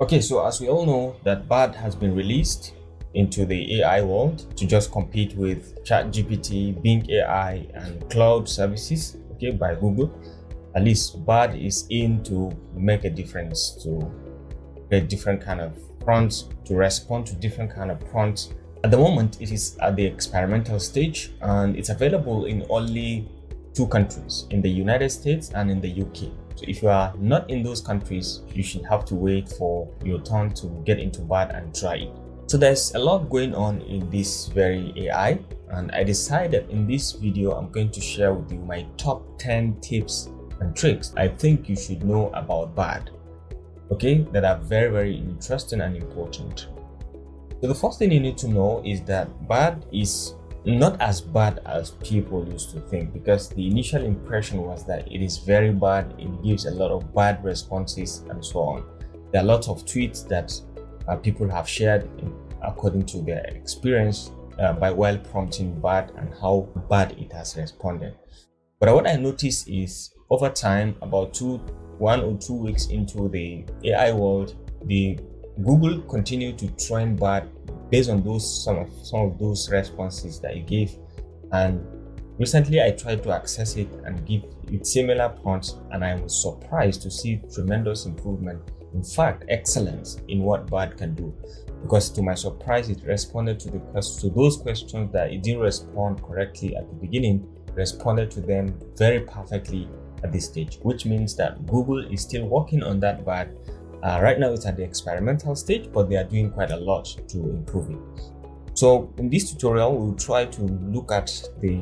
Okay, so as we all know that BARD has been released into the AI world to just compete with ChatGPT, Bing AI, and cloud services, okay, by Google. At least BARD is in to make a difference to a different kind of prompts to respond to different kind of prompts. At the moment, it is at the experimental stage and it's available in only two countries, in the United States and in the UK. So if you are not in those countries, you should have to wait for your turn to get into BARD and try it. So there's a lot going on in this very AI and I decided in this video I'm going to share with you my top 10 tips and tricks I think you should know about BARD. Okay, that are very very interesting and important. So the first thing you need to know is that BARD is not as bad as people used to think because the initial impression was that it is very bad it gives a lot of bad responses and so on. There are lots of tweets that uh, people have shared in, according to their experience uh, by while prompting Bard and how bad it has responded. But what i noticed is over time about two one or two weeks into the ai world the google continued to train Bard based on those some of some of those responses that you gave. And recently i tried to access it and give it similar prompts and i was surprised to see tremendous improvement in fact excellence in what bard can do. Because to my surprise it responded to the to those questions that it didn't respond correctly at the beginning responded to them very perfectly at this stage which means that google is still working on that bard uh, right now it's at the experimental stage, but they are doing quite a lot to improve it. So in this tutorial, we'll try to look at the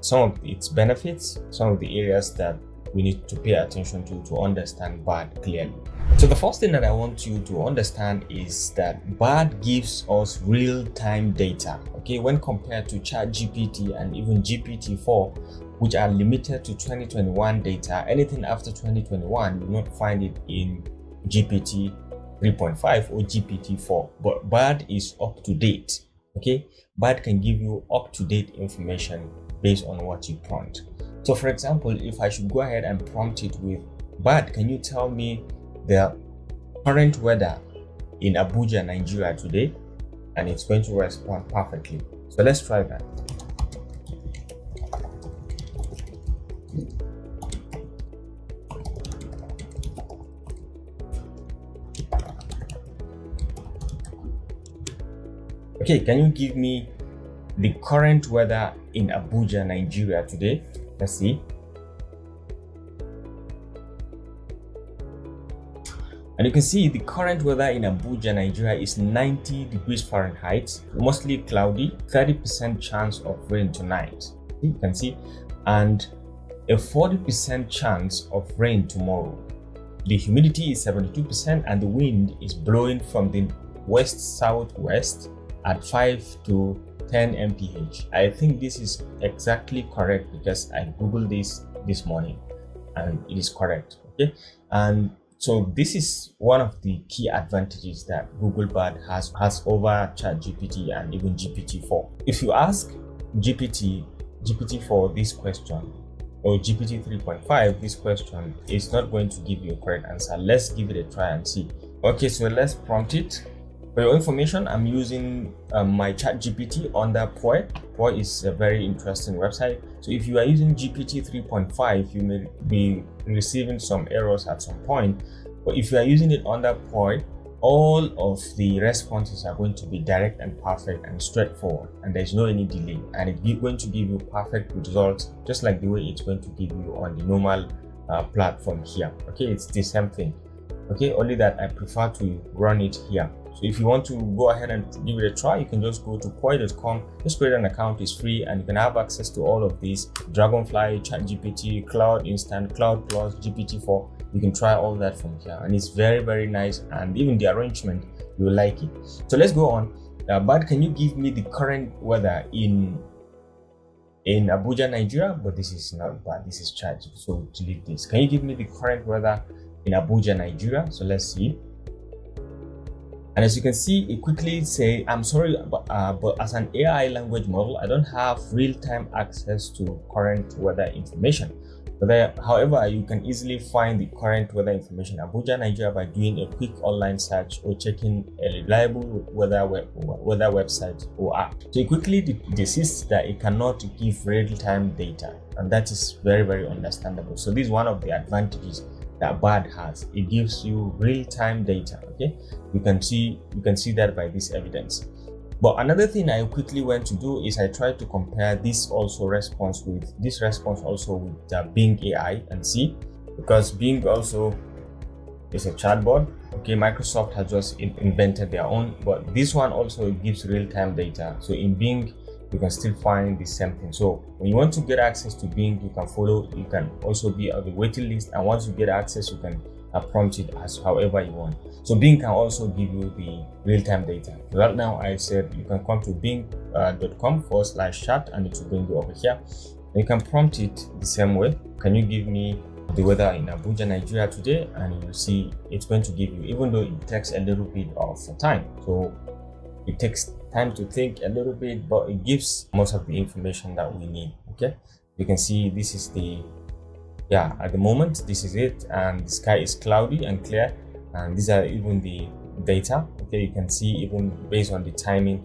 some of its benefits, some of the areas that we need to pay attention to to understand BARD clearly. So the first thing that I want you to understand is that BARD gives us real-time data. Okay, when compared to ChatGPT and even GPT-4, which are limited to 2021 data, anything after 2021 you will not find it in GPT 3.5 or GPT 4, but BARD is up to date. Okay, BARD can give you up to date information based on what you prompt. So, for example, if I should go ahead and prompt it with BARD, can you tell me the current weather in Abuja, Nigeria today? And it's going to respond perfectly. So, let's try that. Okay, can you give me the current weather in Abuja, Nigeria today? Let's see. And you can see the current weather in Abuja, Nigeria is 90 degrees Fahrenheit, mostly cloudy, 30% chance of rain tonight. You can see, and a 40% chance of rain tomorrow. The humidity is 72% and the wind is blowing from the west southwest at 5 to 10 mph. I think this is exactly correct because I googled this this morning and it is correct. Okay, and so this is one of the key advantages that Google Bard has has over ChatGPT and even GPT-4. If you ask GPT GPT-4 this question or GPT 3.5 this question is not going to give you a correct answer. Let's give it a try and see. Okay, so let's prompt it for your information, I'm using um, my chat GPT under Poi. Poi is a very interesting website. So if you are using GPT 3.5, you may be receiving some errors at some point. But if you are using it under Poi, all of the responses are going to be direct and perfect and straightforward and there's no any delay and it's going to give you perfect results just like the way it's going to give you on the normal uh, platform here okay it's the same thing okay only that i prefer to run it here so if you want to go ahead and give it a try, you can just go to poi.com, just create an account, it's free, and you can have access to all of these Dragonfly, ChatGPT, Claude Instant, Claude Plus, GPT-4. You can try all that from here, and it's very, very nice, and even the arrangement, you will like it. So let's go on. Uh, but can you give me the current weather in in Abuja, Nigeria? But this is not Bard. This is Chat. So delete this. Can you give me the current weather in Abuja, Nigeria? So let's see. And as you can see, it quickly say, I'm sorry, but, uh, but as an AI language model, I don't have real-time access to current weather information. Whether, however, you can easily find the current weather information in Abuja, Nigeria by doing a quick online search or checking a reliable weather web, weather website or app. So it quickly desists that it cannot give real-time data, and that is very very understandable. So this is one of the advantages that Bard has. It gives you real-time data. Okay, you can see you can see that by this evidence. But another thing I quickly went to do is I tried to compare this also response with this response also with the Bing AI and see because Bing also is a chatbot. Okay, Microsoft has just in invented their own, but this one also gives real-time data. So in Bing, you can still find the same thing. So when you want to get access to Bing, you can follow. You can also be on the waiting list, and once you get access, you can prompt it as however you want. So Bing can also give you the real-time data. Right now, I said you can come to bing.com uh, forward slash chat and it will bring you over here. You can prompt it the same way. Can you give me the weather in Abuja, Nigeria today? And you see it's going to give you, even though it takes a little bit of time. So it takes time to think a little bit, but it gives most of the information that we need. Okay. You can see this is the yeah at the moment this is it and the sky is cloudy and clear and these are even the data okay you can see even based on the timing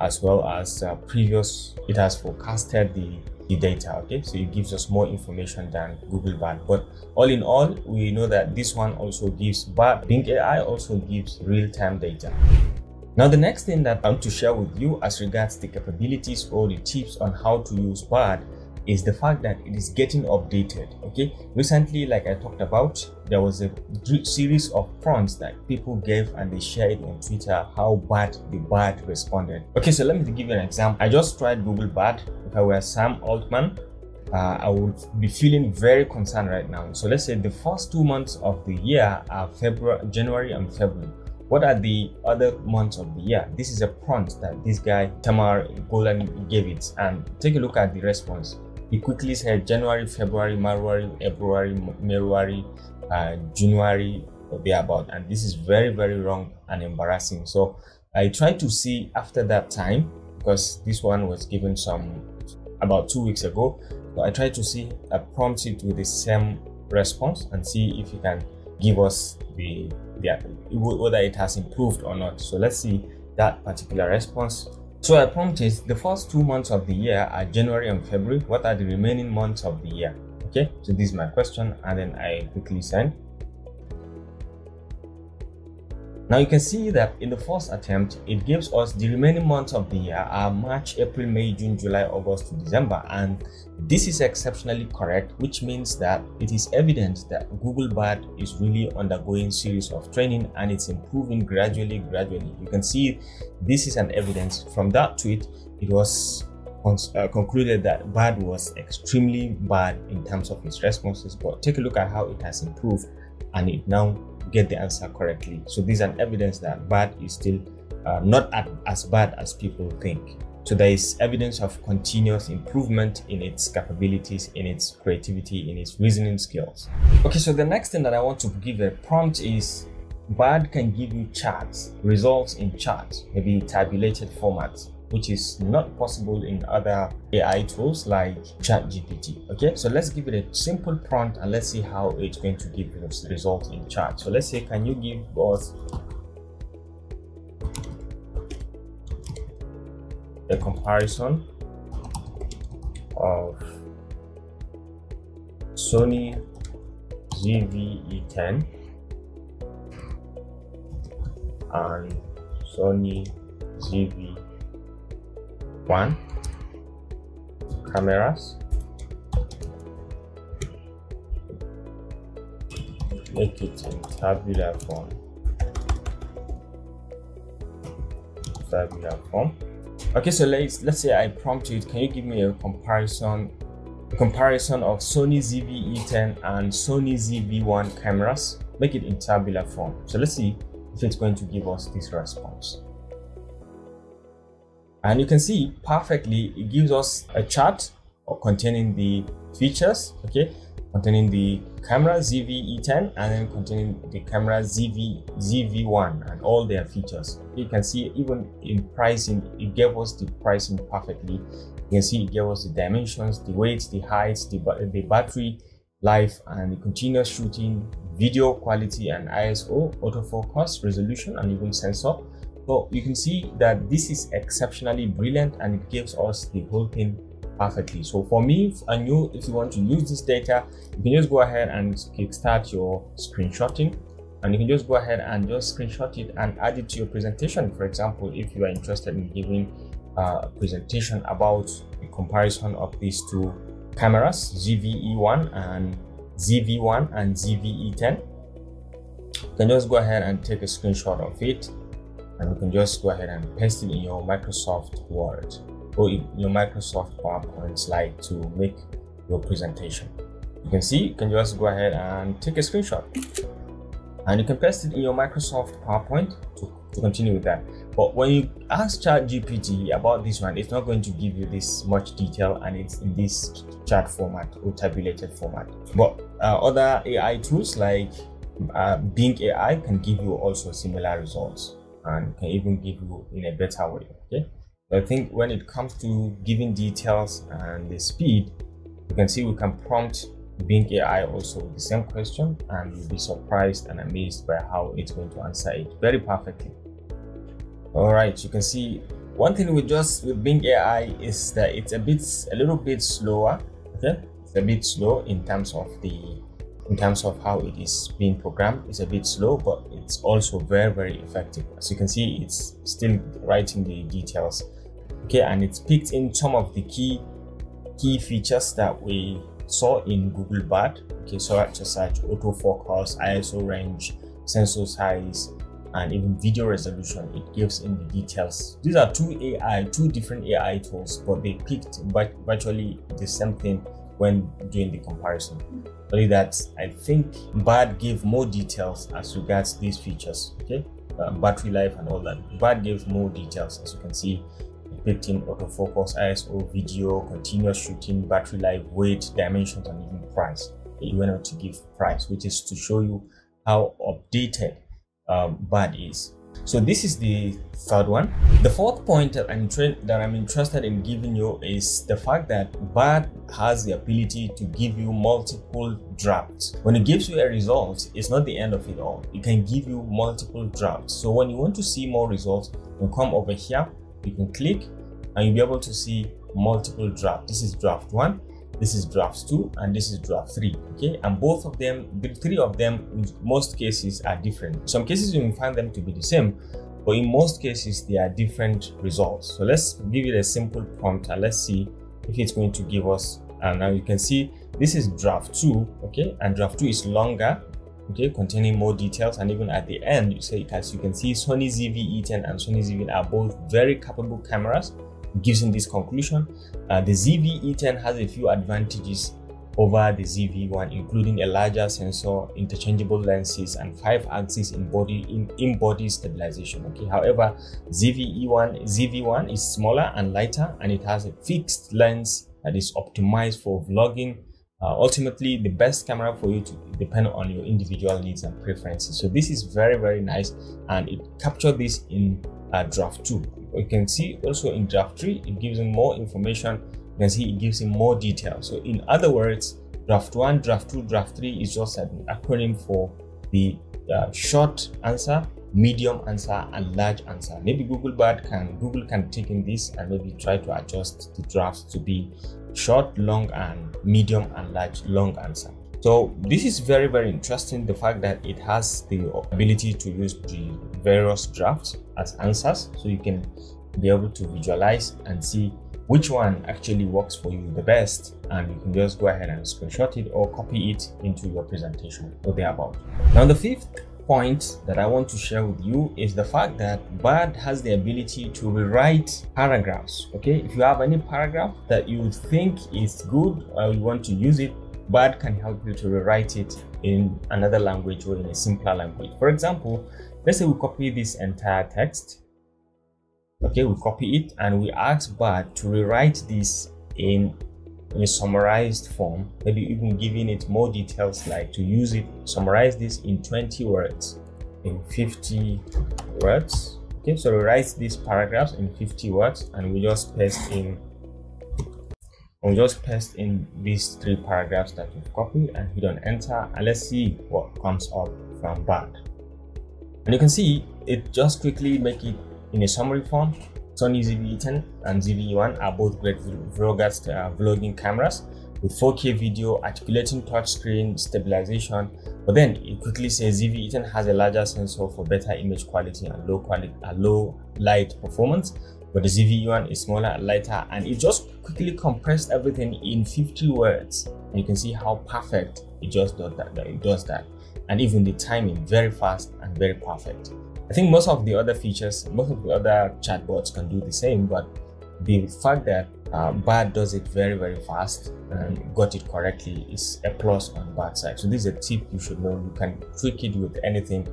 as well as uh, previous it has forecasted the the data okay so it gives us more information than google bard but all in all we know that this one also gives but bing ai also gives real-time data now the next thing that i want to share with you as regards the capabilities or the tips on how to use bard is the fact that it is getting updated okay recently like i talked about there was a series of prompts that people gave and they shared on twitter how bad the bard responded okay so let me give you an example i just tried google bard if i were sam altman uh, I would be feeling very concerned right now. So let's say the first two months of the year are February, January, and February. What are the other months of the year? This is a prompt that this guy Tamar Golan gave it, and take a look at the response. He quickly said January, February, March, February, February, uh, January, or thereabout. And this is very, very wrong and embarrassing. So I tried to see after that time, because this one was given some about two weeks ago. So I tried to see, I prompt it with the same response and see if you can give us the, the whether it has improved or not. So let's see that particular response. So I prompted the first two months of the year are January and February. What are the remaining months of the year? Okay, so this is my question, and then I quickly send. Now you can see that in the first attempt, it gives us the remaining months of the year are March, April, May, June, July, August to December. And this is exceptionally correct, which means that it is evident that Google Bard is really undergoing series of training and it's improving gradually, gradually. You can see this is an evidence from that tweet. It was uh, concluded that Bard was extremely bad in terms of its responses, but take a look at how it has improved and it now get the answer correctly. So these are evidence that Bard is still uh, not as bad as people think. So there is evidence of continuous improvement in its capabilities, in its creativity, in its reasoning skills. Okay, so the next thing that I want to give a prompt is BARD can give you charts, results in charts, maybe tabulated formats which is not possible in other AI tools like ChatGPT. Okay, so let's give it a simple prompt and let's see how it's going to give us results in chat. So let's say, can you give us a comparison of Sony ZV-E10 and Sony ZV one. Cameras. Make it in tabular form. Tabular form. Okay so let's let's say i prompt it. Can you give me a comparison a comparison of sony zv-e10 and sony zv1 cameras? Make it in tabular form. So let's see if it's going to give us this response and you can see perfectly it gives us a chart containing the features okay containing the camera ZV-E10 and then containing the camera ZV ZV1 and all their features. You can see even in pricing, it gave us the pricing perfectly. You can see it gave us the dimensions, the weights, the heights, the, the battery, life and the continuous shooting, video quality and ISO, autofocus, resolution, and even sensor. So you can see that this is exceptionally brilliant and it gives us the whole thing perfectly. So for me and you, if you want to use this data, you can just go ahead and kickstart your screenshotting and you can just go ahead and just screenshot it and add it to your presentation. For example, if you are interested in giving a presentation about the comparison of these two cameras, ZVE1 and ZV1 and ZVE10, you can just go ahead and take a screenshot of it and you can just go ahead and paste it in your Microsoft Word or your Microsoft PowerPoint slide to make your presentation. You can see, you can just go ahead and take a screenshot and you can paste it in your Microsoft PowerPoint to, to continue with that. But when you ask ChatGPT about this one, it's not going to give you this much detail and it's in this chart format or tabulated format. But uh, other AI tools like uh, Bing AI can give you also similar results and can even give you in a better way. Okay. I think when it comes to giving details and the speed, you can see we can prompt Bing AI also the same question and you'll be surprised and amazed by how it's going to answer it very perfectly. All right, you can see one thing with just with Bing AI is that it's a bit a little bit slower. Okay, it's a bit slow in terms of the in terms of how it is being programmed. It's a bit slow, but it's also very very effective. As you can see, it's still writing the details. Okay, and it's picked in some of the key key features that we saw in Google Bard. Okay, so such as such autofocus, ISO range, sensor size, and even video resolution. It gives in the details. These are two AI, two different AI tools, but they picked virtually the same thing when doing the comparison. Only that I think Bard gave more details as regards these features. Okay, uh, battery life and all that. Bard gives more details as you can see Picking autofocus, ISO, video, continuous shooting, battery life, weight, dimensions, and even price. You went to give price, which is to show you how updated um, Bard is. So this is the third one. The fourth point that I'm, that I'm interested in giving you is the fact that Bard has the ability to give you multiple drafts. When it gives you a result, it's not the end of it all. It can give you multiple drafts. So when you want to see more results, you come over here you can click and you'll be able to see multiple drafts. This is draft one, this is draft two, and this is draft three. Okay, and both of them, the three of them, in most cases are different. Some cases you can find them to be the same, but in most cases they are different results. So let's give it a simple prompt and let's see if it's going to give us. And now you can see this is draft two, okay, and draft two is longer okay containing more details and even at the end you say as you can see sony zv-e10 and sony zv are both very capable cameras gives in this conclusion uh, the zv-e10 has a few advantages over the ZV1, including a larger sensor, interchangeable lenses, and five axis in body in, in body stabilization. Okay, however, ZV-E1 ZV1 is smaller and lighter, and it has a fixed lens that is optimized for vlogging. Uh, ultimately the best camera for you to depend on your individual needs and preferences. So this is very very nice and it captured this in uh, draft 2 you can see also in draft 3 it gives him more information you can see it gives him more detail. So in other words draft 1 draft 2 draft 3 is just an acronym for the uh, short answer medium answer and large answer. Maybe google bard can google can take in this and maybe try to adjust the drafts to be short long and medium and large long answer so this is very very interesting the fact that it has the ability to use the various drafts as answers so you can be able to visualize and see which one actually works for you the best and you can just go ahead and screenshot it or copy it into your presentation or thereabout now the fifth point that I want to share with you is the fact that Bard has the ability to rewrite paragraphs. Okay, if you have any paragraph that you think is good or you want to use it, Bard can help you to rewrite it in another language or in a simpler language. For example, let's say we copy this entire text. Okay, we copy it and we ask Bard to rewrite this in in a summarized form, maybe even giving it more details like to use it, summarize this in 20 words, in 50 words. Okay, so we write these paragraphs in 50 words and we just paste in I'll just paste in these three paragraphs that we've copied and hit on enter and let's see what comes up from that. And you can see it just quickly make it in a summary form. Sony ZV-E10 and ZV-E1 are both great vloggers, uh, vlogging cameras with 4K video, articulating touchscreen, stabilization. But then it quickly says ZV-E10 has a larger sensor for better image quality and low quality, uh, low light performance. But the ZV-E1 is smaller and lighter, and it just quickly compressed everything in 50 words. And you can see how perfect it just does that. that it does that, and even the timing very fast and very perfect. I think most of the other features, most of the other chatbots can do the same, but the fact that uh, Bard does it very very fast and got it correctly is a plus on Bard side. So this is a tip you should know. You can tweak it with anything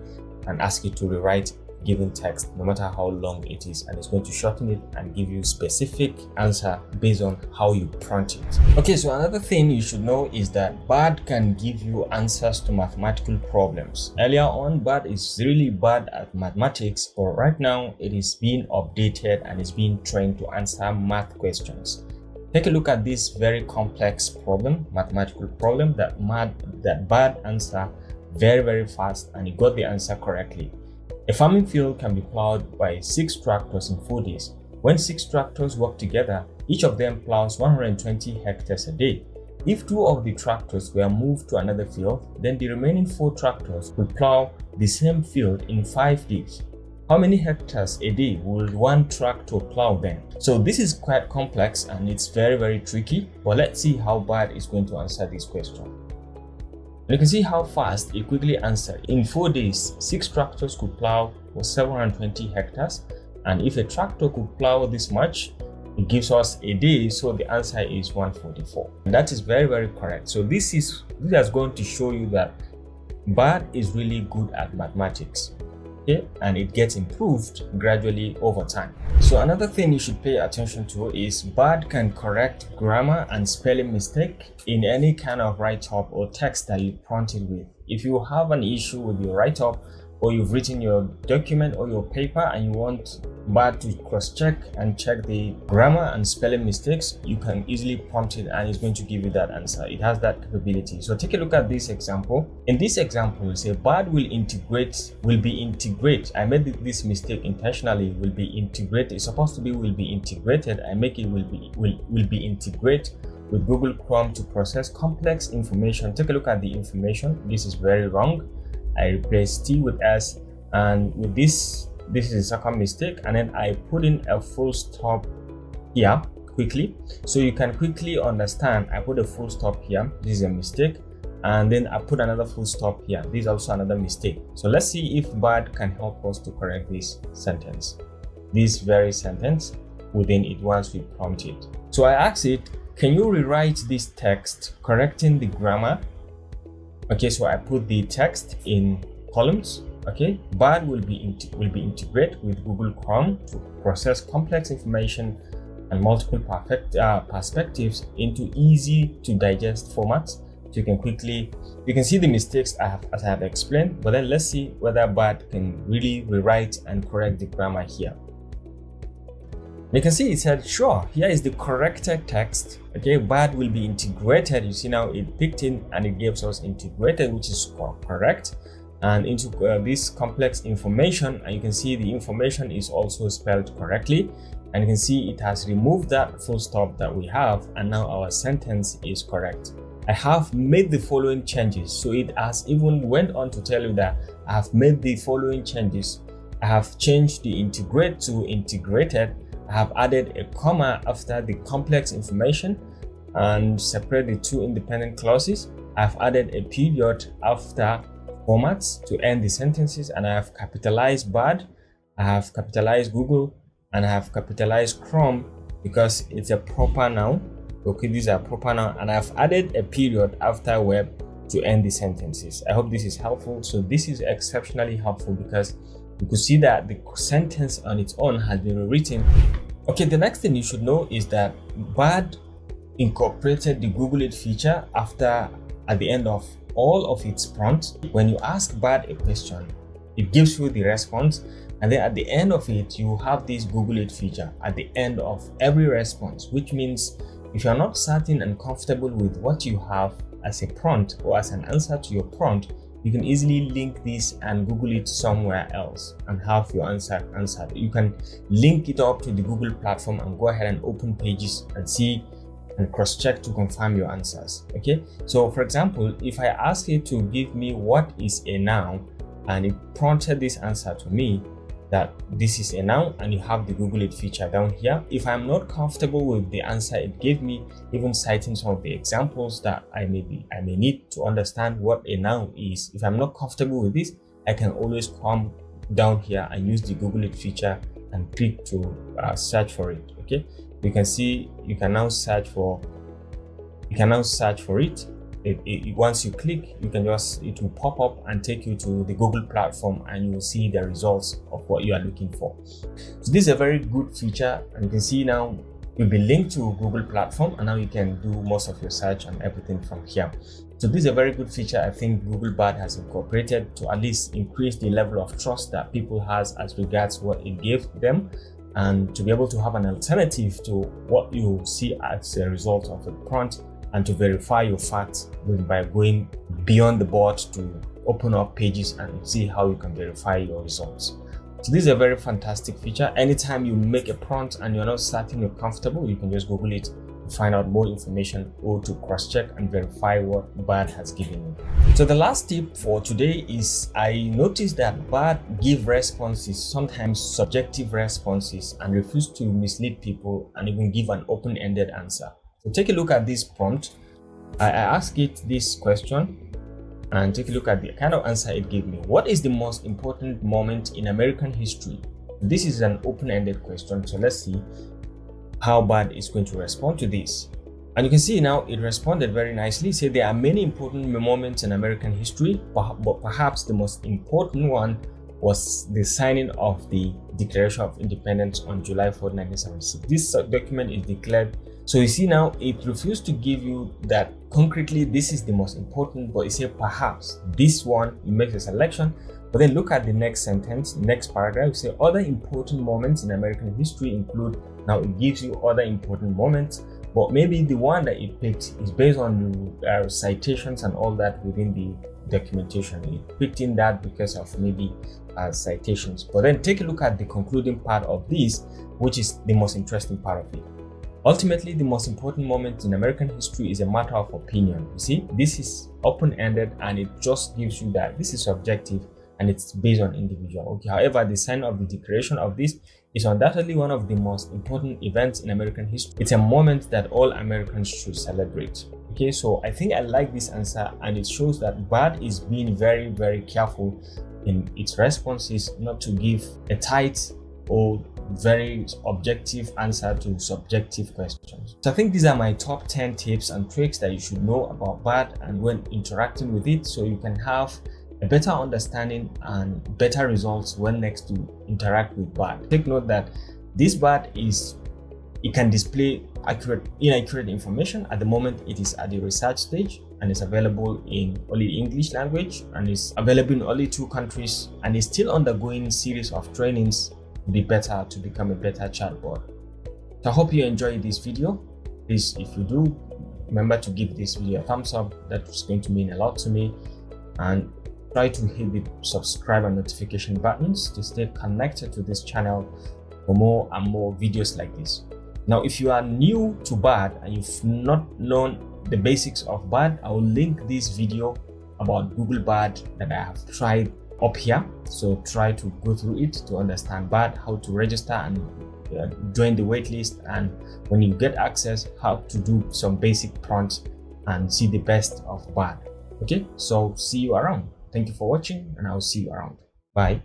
and ask it to rewrite given text no matter how long it is and it's going to shorten it and give you specific answer based on how you prompt it. Okay so another thing you should know is that bard can give you answers to mathematical problems. Earlier on bard is really bad at mathematics but right now it is being updated and is being trained to answer math questions. Take a look at this very complex problem mathematical problem that mad that bard answer very very fast and he got the answer correctly a farming field can be plowed by six tractors in four days. When six tractors work together, each of them plows 120 hectares a day. If two of the tractors were moved to another field, then the remaining four tractors will plow the same field in five days. How many hectares a day will one tractor plow then? So this is quite complex and it's very very tricky, but let's see how Bard is going to answer this question. You can see how fast it quickly answered. In four days, six tractors could plow for 720 hectares. And if a tractor could plow this much, it gives us a day. So the answer is 144. And that is very, very correct. So this is this is going to show you that Bard is really good at mathematics okay and it gets improved gradually over time. So another thing you should pay attention to is bard can correct grammar and spelling mistake in any kind of write-up or text that you prompted with. If you have an issue with your write-up or you've written your document or your paper and you want Bard to cross-check and check the grammar and spelling mistakes, you can easily prompt it and it's going to give you that answer. It has that capability. So take a look at this example. In this example, say Bard will integrate, will be integrate. I made this mistake intentionally, will be integrated. It's supposed to be will be integrated. I make it will be will, will be integrate with Google Chrome to process complex information. Take a look at the information. This is very wrong I replace T with S and with this this is a second mistake and then I put in a full stop here quickly. So you can quickly understand I put a full stop here this is a mistake and then I put another full stop here this is also another mistake. So let's see if Bard can help us to correct this sentence this very sentence within it once we prompt it. So I asked it can you rewrite this text correcting the grammar okay so i put the text in columns okay? Bard will be will be integrated with google chrome to process complex information and multiple perfect uh, perspectives into easy to digest formats. So you can quickly you can see the mistakes i have as i have explained but then let's see whether Bard can really rewrite and correct the grammar here you can see it said sure here is the corrected text. Okay Bard will be integrated. You see now it picked in and it gives us integrated which is correct. And into uh, this complex information and you can see the information is also spelled correctly. And you can see it has removed that full stop that we have and now our sentence is correct. I have made the following changes. So it has even went on to tell you that i have made the following changes. I have changed the integrate to integrated I have added a comma after the complex information and separate the two independent clauses. I've added a period after formats to end the sentences and I have capitalized Bard, I have capitalized Google, and I have capitalized Chrome because it's a proper noun. Okay, these are proper noun and I've added a period after web to end the sentences. I hope this is helpful. So this is exceptionally helpful because you could see that the sentence on its own has been rewritten. Okay, the next thing you should know is that Bard incorporated the Google It feature after at the end of all of its prompts. When you ask Bard a question, it gives you the response and then at the end of it you have this google it feature at the end of every response which means if you're not certain and comfortable with what you have as a prompt or as an answer to your prompt, you can easily link this and Google it somewhere else and have your answer answered. You can link it up to the Google platform and go ahead and open pages and see and cross-check to confirm your answers. Okay, so for example, if I ask you to give me what is a noun and it prompted this answer to me, that this is a noun and you have the google it feature down here. If i'm not comfortable with the answer it gave me even citing some of the examples that i may be i may need to understand what a noun is if i'm not comfortable with this i can always come down here and use the google it feature and click to uh, search for it okay? You can see you can now search for you can now search for it it, it, once you click you can just it will pop up and take you to the google platform and you will see the results of what you are looking for. So this is a very good feature and you can see now you'll be linked to google platform and now you can do most of your search and everything from here. So this is a very good feature. I think google bard has incorporated to at least increase the level of trust that people has as regards what it gave them and to be able to have an alternative to what you see as a result of the prompt and to verify your facts by going beyond the Bard to open up pages and see how you can verify your results. So this is a very fantastic feature. Anytime you make a prompt and you're not certain you're comfortable, you can just Google it to find out more information or to cross-check and verify what Bard has given you. So the last tip for today is I noticed that Bard give responses, sometimes subjective responses and refuse to mislead people and even give an open-ended answer. So take a look at this prompt. I, I ask it this question and take a look at the kind of answer it gave me. What is the most important moment in American history? This is an open-ended question, so let's see how Bard is going to respond to this. And you can see now it responded very nicely. Say there are many important moments in American history, but perhaps the most important one was the signing of the Declaration of Independence on July 4, 1976. This document is declared. So you see now it refused to give you that concretely this is the most important, but it said perhaps this one, you make a selection, but then look at the next sentence, next paragraph, say other important moments in American history include, now it gives you other important moments, but maybe the one that it picked is based on uh, citations and all that within the documentation. You picked in that because of maybe uh, citations. But then take a look at the concluding part of this, which is the most interesting part of it. Ultimately, the most important moment in American history is a matter of opinion. You see, this is open-ended and it just gives you that this is subjective and it's based on individual. Okay, however, the sign of the declaration of this is undoubtedly one of the most important events in American history. It's a moment that all Americans should celebrate. Okay, so I think I like this answer and it shows that Bard is being very, very careful in its responses not to give a tight or very objective answer to subjective questions. So I think these are my top 10 tips and tricks that you should know about Bard and when interacting with it so you can have a better understanding and better results when next to interact with Bard. Take note that this Bard is it can display accurate inaccurate information at the moment it is at the research stage and is available in only English language and is available in only two countries and is still undergoing series of trainings to be better to become a better chatbot. So I hope you enjoyed this video. Please, if you do, remember to give this video a thumbs up. That's going to mean a lot to me. And try to hit the subscribe and notification buttons to stay connected to this channel for more and more videos like this. Now, if you are new to Bard and you've not known the basics of Bard, I will link this video about Google Bard that I have tried up here. So try to go through it to understand Bard how to register and uh, join the waitlist and when you get access how to do some basic prompts and see the best of Bard okay? So see you around. Thank you for watching and i'll see you around. Bye